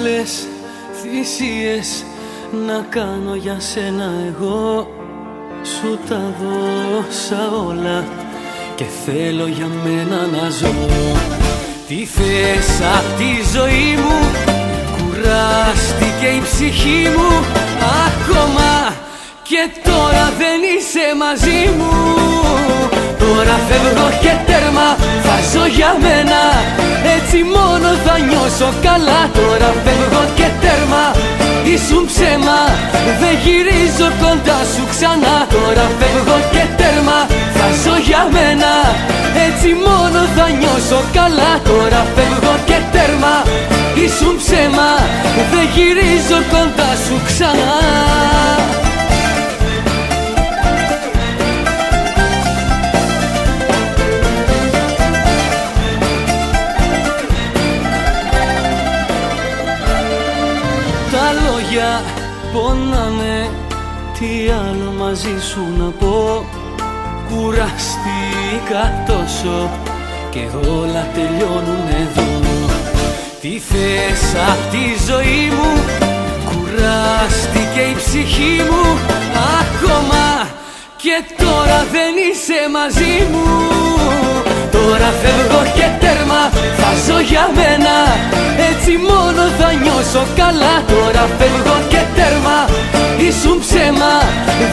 άλλες θυσίες να κάνω για σένα εγώ. Σου τα δώσα όλα και θέλω για μένα να ζω. Τι θες απ' τη ζωή μου Κουράστηκε η ψυχή μου. Ακόμα και τώρα δεν είσαι μαζί μου. Τώρα φεύγω και θα νιώσω καλά Τώρα φεύγω και τέρμα. Ήσουν ψέμα Δεν γυρίζω κοντά σου ξανά. Τώρα φεύγω και τέρμα θα ζω για μένα. Έτσι μόνο θα νιώσω καλά. Τώρα φεύγω και τέρμα. Ήσουν ψέμα Δεν γυρίζω κοντά σου ξανά λόγια πονάνε Τι άλλο μαζί σου να πω. Κουραστήκα τόσο και όλα τελειώνουν εδώ. Τι θες απ' τη ζωή μου; Κουράστηκε η ψυχή μου. Ακόμα και τώρα δεν είσαι μαζί μου. Τώρα φεύγω και τέρμα θα νιώσω καλά Τώρα φεύγω και τέρμα. Ήσουν ψέμα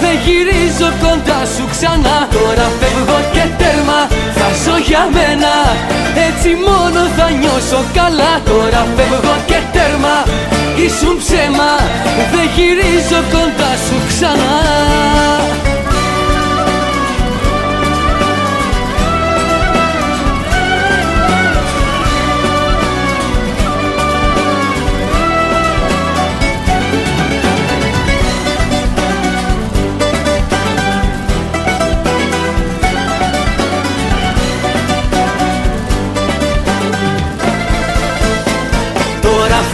Δεν γυρίζω κοντά σου ξανά. Τώρα φεύγω και τέρμα θα ζω για μένα. Έτσι μόνο θα νιώσω καλά. Τώρα φεύγω και τέρμα. Ήσουν ψέμα Δεν γυρίζω κοντά σου ξανά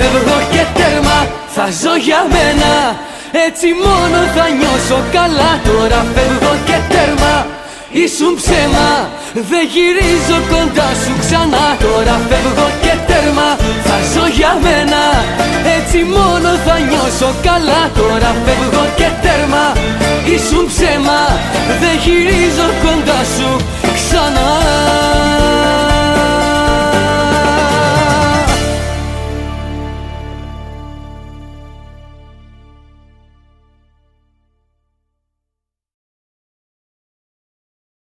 φεύγω και τέρμα θα ζω για μένα. Έτσι μόνο θα νιώσω καλά. Τώρα φεύγω και τέρμα Ήσουν ψέμα. Δεν γυρίζω κοντά σου ξανά. Τώρα φεύγω και τέρμα Θα ζω για μένα. Έτσι μόνο θα νιώσω καλά. Τώρα φεύγω και τέρμα Ήσουν ψέμα. Δεν γυρίζω